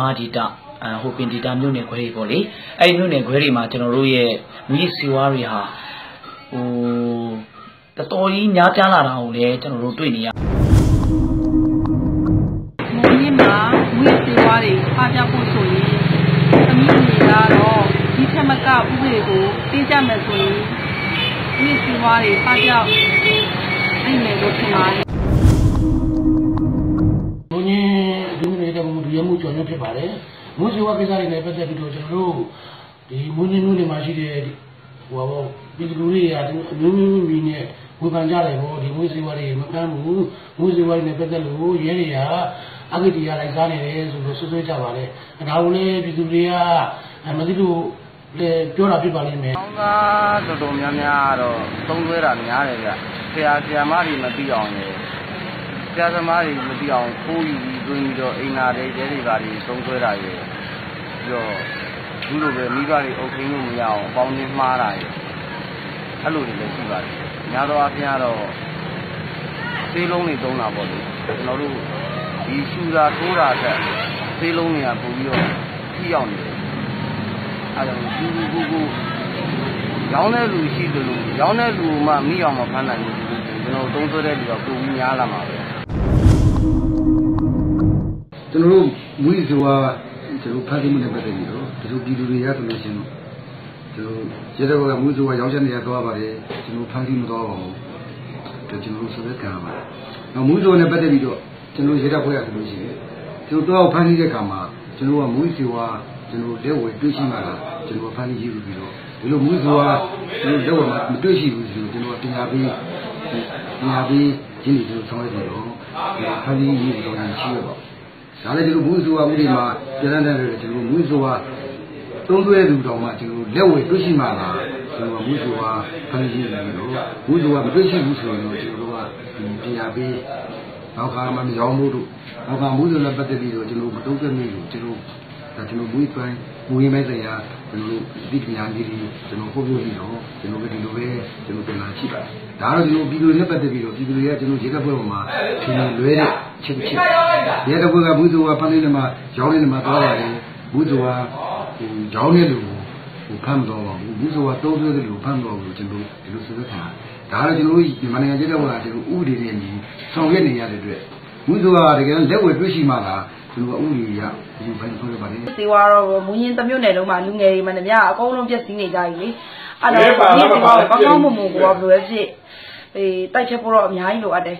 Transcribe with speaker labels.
Speaker 1: မာဒီတာအဟိုပင်ဒီတာမြို့နယ်ခွဲတွေပေါ့လေအဲ့ဒီမြို့နယ်ခွဲတွေမှာကျွန်တော်တို့ရဲ့မူရစီဝါတွေဟာဟိုတော်တော်ကြီးညားပြားလာတာကိုလည်းကျွန်တော်တို့တွေ့နေရ
Speaker 2: မုံမြင့်မှာမွေးစေဝါတွေဖားပြဖို့ဆိုရင်သမီးတွေကတော့ဒီထက်မကဥပဒေကိုတင်းကြပ်မယ်ဆိုရင်မွေးစေဝါတွေဖားပြနိုင်မယ်လို့ထင်ပါတယ်
Speaker 3: ဖြစ်ပါတယ်မွေးစေဝါကိစ္စတွေနဲ့ပတ်သက်ပြီးတော့ကျွန်တော်တို့ဒီမွေးနေ့မျိုးတွေမှာရှိတဲ့ဟိုဘောပြည်သူတွေကအမျိုးမျိုးမီနဲ့ဝေဖန်ကြတယ်ဗောဒီမွေးစေဝါတွေမကမ်းဘူးမွေးစေဝါတွေနဲ့ပတ်သက်လို့ရဲတွေကအဂတိရလိုက်စားနေတယ်ဆိုလို့ဆွဆွဲကြပါလေဒါကိုလည်းပြည်သူတွေကမသိလို့လေပြောတာဖြစ်ပါလိမ့်မယ်။
Speaker 4: ကောင်းသားတော်တော်များများကတော့သုံးသွဲတာများတယ်ဗျ။ဆရာဆရာမတွေမသိအောင်လေ။ ဆရာသမားတွေမသိအောင်ခိုးယူပြီးတွင်းပြီးတော့အိမ်နာတွေတဲတွေပါတွေသုံးသွဲတာရေ။ပြီးတော့ဒီလိုပဲမိဘတွေအုပ်ထိန်းလို့မရအောင်အပေါင်းအင်းမှားတာရေ။အဲ့လိုတွေလည်းရှိပါတယ်။များသောအားဖြင့်ကတော့သေးလုံးတွေသုံးတာပေါ့လေ။ကျွန်တော်တို့ဒီရှူတာထိုးတာကသေးလုံးတွေကပို့ပြီးတော့ထိရောက်နေတယ်။အဲဒါကြောင့်ဒီကူကူရောင်းတဲ့လူရှိသလိုရောင်းတဲ့လူမှမိအောင်မဖမ်းနိုင်ဘူးကျွန်တော်သုံးဆွဲတဲ့လူကပုံပြီးများလာမှာပဲ
Speaker 5: ကျွန်တော်တို့မွေးဆိုတာကျွန်တော်ဖတ်သိမှုနဲ့ပတ်သက်ပြီးတော့ဒီလိုပြည်သူတွေကဆိုလို့ရှိရင်ကျွန်တော်ရေတော့ကမွေးဆိုတာရောင်းချက်နေရသွားပါတယ်ကျွန်တော်ဖတ်သိမသွားပါဘူးဒါကျွန်တော်ဆိုတဲ့ကံပါနောက်မွေးဆိုတာနဲ့ပတ်သက်ပြီးတော့ကျွန်တော်ရေတော့ဖွဲ့ရဆိုလို့ရှိရင်ကျွန်တော်တော့ဖတ်သိတဲ့ကံမှာကျွန်တော်ကမွေးဆိုတာကျွန်တော်လက်ဝဲတွေ့ရှိမှလားကျွန်တော်ဖတ်သိရေးပြီးတော့ဒီလိုမွေးဆိုတာကျွန်တော်လက်ဝဲမှာမတွေ့ရှိဘူးဆိုတော့ကျွန်တော်ပညာပေးပညာပေးခြင်းတွေကျွန်တော်ဆောင်ရွက်ပြီးတော့ဖတ်သိရေးပြီးတော့ရှိရပါ ဒါလည်းဒီလိုမူးဆိုတာမှုတွေမှာပြည်တဲ့တဲ့ကျွန်တော်မူးဆိုတာသုံးသွဲလူတော်မှကျွန်တော်လက်ဝဲတွေ့ရှိမှလားကျွန်တော်မူးဆိုတာဖန်ကြီးနေလို့မူးဆိုတာမတွေ့ရှိဘူးဆိုရင်တော့ကျွန်တော်ကဒီတရားပေးနောက်ခါမှမရောမှုတို့နောက်ခါမူးဆိုလည်းပတ်သက်ပြီးတော့ကျွန်တော်မတုံ့ပြန်မိလို့ကျွန်တော် ဒါကျွန်တော်မူးပိုင်းမူရင်းမဲ့ဆိုင်ရာကျွန်တော်ဒီပညာကြီးတွေကျွန်တော်ပို့ပြပြီးတော့ကျွန်တော်ကဒီလိုပဲကျွန်တော်ပြန်လာရှိပါတယ်ဒါတော့ဒီလိုပြည်သူတွေနဲ့ပတ်သက်ပြီးတော့ပြည်သူတွေကကျွန်တော်ရေတပ်ဖွဲ့ပေါ်မှာထင်လွဲတဲ့ချက်ဖြစ်ရဲတပ်ဖွဲ့ကဘူးသူကဖမ်းနေတယ်မှာရောင်းနေတယ်မှာသွားပါတယ်ဘူးသူကဟိုရောင်းနေလို့ဟိုဖမ်းမတော်ပါဘူးဘူးသူကသုံးသွဲတယ်လို့ဖမ်းတော်ဘူးကျွန်တော်ဒီလိုဆိုတဲ့ခါဒါတော့ကျွန်တော်မြန်မာနိုင်ငံပြည်တပ်ဖွဲ့ကကျွန်တော်ဥပဒေနဲ့ညီဆောင်ရွက်နေရတဲ့အတွက် ဘူးသူကတကယ်လက်ဝဲတွေ့ရှိမှလားကျွန်တော်ဥပဒေရဒီဘယ်လိုဆိုရပါလဲ
Speaker 2: စေဝါတော့မူရင်းတစ်မျိုးနယ်လုံးမှာလူငယ်တွေမှန်တယ်ဗျအကုန်လုံးပြည့်စည်နေကြပြီလေအဲ့တော့ဒီစေဝါကောင်းကောင်းမွန်မွန်ကိုဘယ်လိုပဲဖြစ်အေးတိုက်ချက်ဖို့တော့အများကြီးလိုအပ်တယ်